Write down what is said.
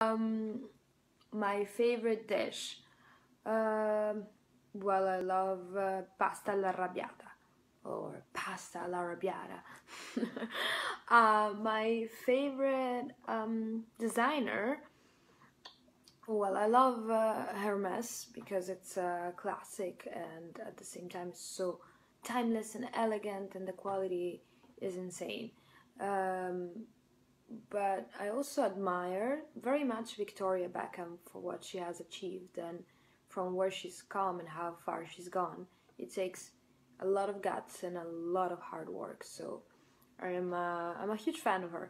Um, my favorite dish. Um, well, I love uh, pasta all'arrabbiata or pasta all'arrabbiata. uh, my favorite um, designer. Well, I love uh, Hermes because it's a classic and at the same time so timeless and elegant, and the quality is insane. Um, but I also admire very much Victoria Beckham for what she has achieved and from where she's come and how far she's gone. It takes a lot of guts and a lot of hard work, so I am a, I'm a huge fan of her.